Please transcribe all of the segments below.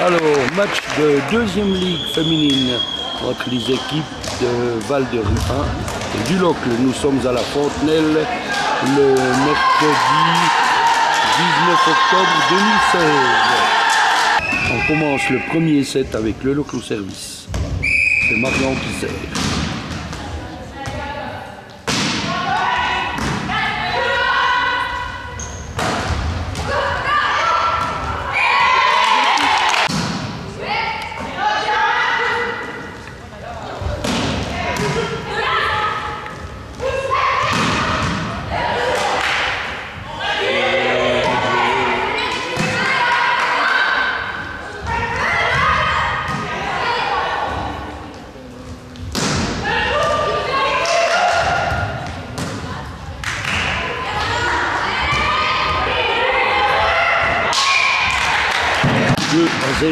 Alors, match de deuxième ligue féminine entre les équipes de Val de 1 et du Locle. Nous sommes à la Fontenelle le mercredi 19 octobre 2016. On commence le premier set avec le Locle au service. C'est Marion qui sert.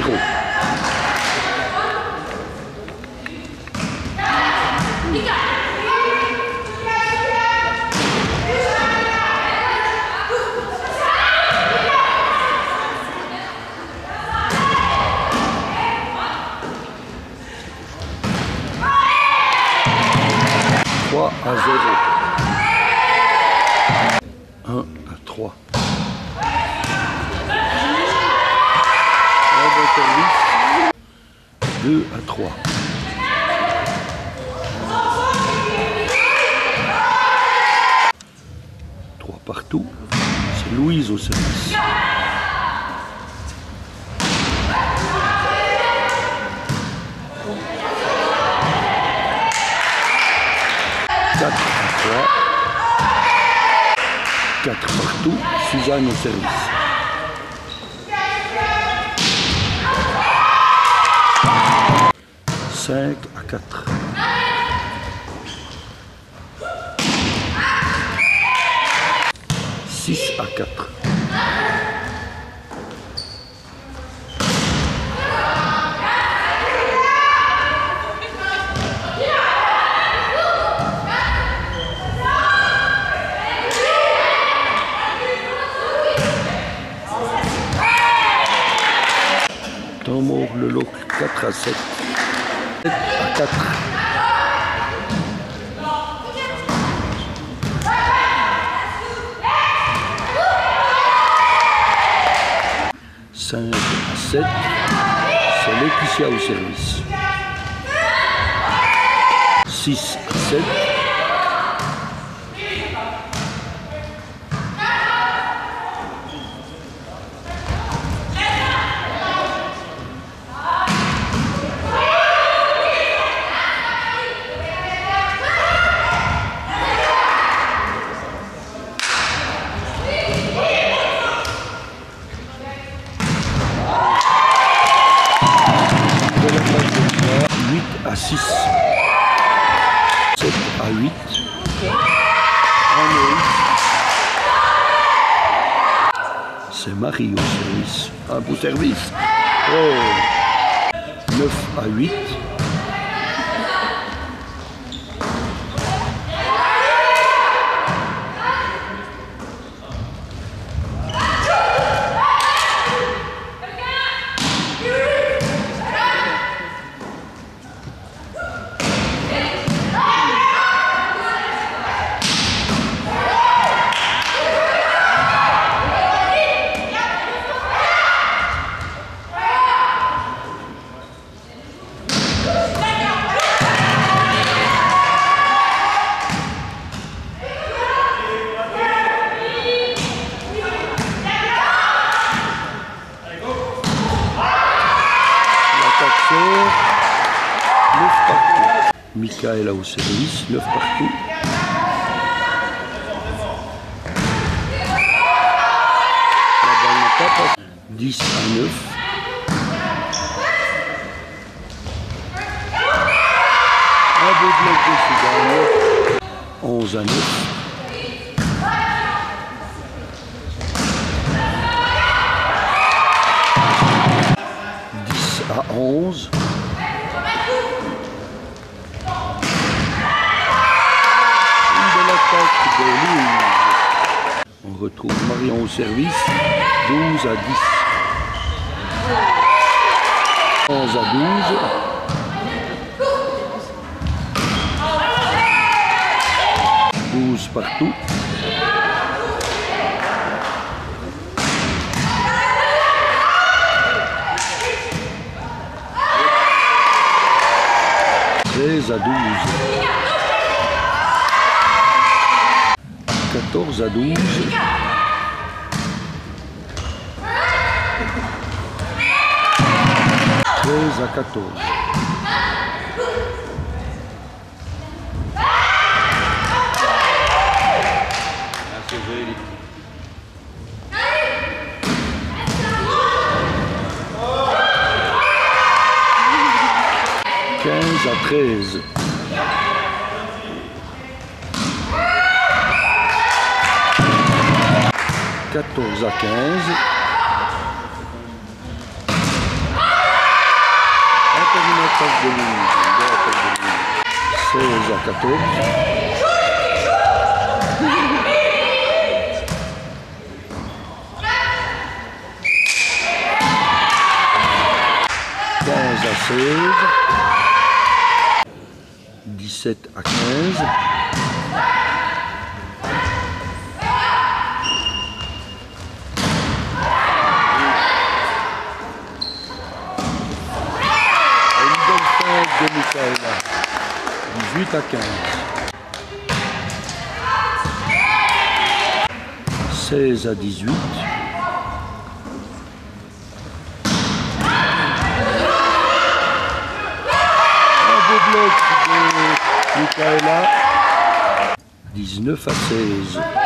0. Service. Deux à trois. Trois partout. C'est Louise au service. Quatre à trois. Quatre partout. Suzanne au service. Cinq à quatre. Six à quatre. Temps mort le lot 4 à 7. 7 à 4. Cinq à 7. C'est Laetitia au service. 6 à 7. de la phase de 3, 8 à 6. 7 à 8. C'est Marie au service. Un beau service. Oh. 9 à 8. Partout. Michaela au service, 9 partout. La balle ne tape. 10 à 9. Un beau bloc de Suzanne. 11 à 9. Dix à 11. Une belle attaque de Louise. On retrouve Marion au service. 12 à 10. 11 à 12. Douze partout. Treize à douze. Quatorze à douze. Treize à quatorze. Quinze à treize. 14 à 15. de 16 à 14. à 16 17 à 15 de Michaela. 18 à 15. 16 à 18. Un beau bloc de Michaela. 19 à 16.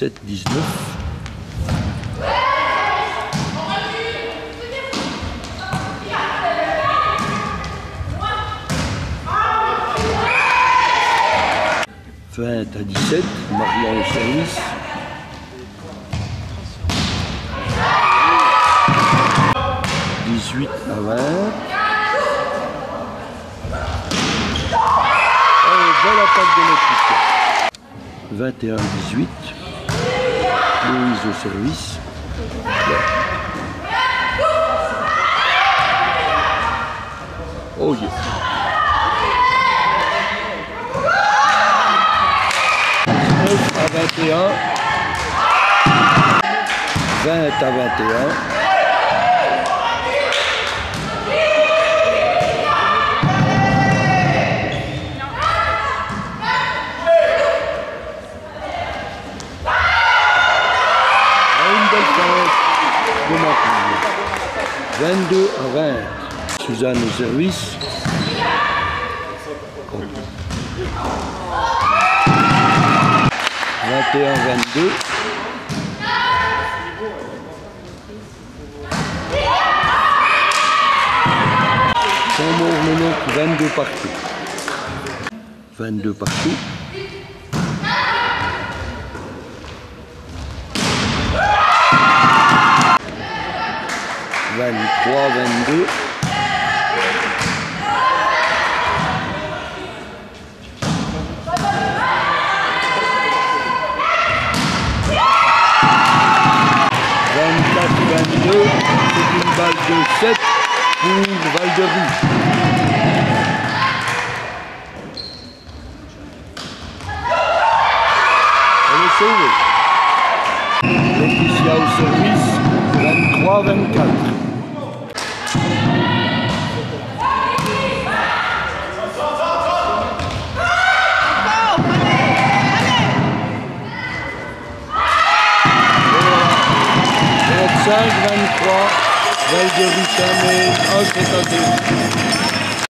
Dix-sept, dix-neuf. Vingt à dix-sept, Marion au service. Dix-huit à vingt. Belle attaque de l'équipe. 21 18. Louise au service. Oh yeah. 19 à 21. 20 à 21. une belle chance de Martine. 22 à 20. Suzanne au service. Oh. 21 22. Sans mort le 22 partout. 22 partout. 23, 22. Vingt-quatre, vingt-deux, c'est une balle de 7 pour Valderie. Laetitia au service, 23, 23, Valderie Saint-Mé, 1 c'est à 2.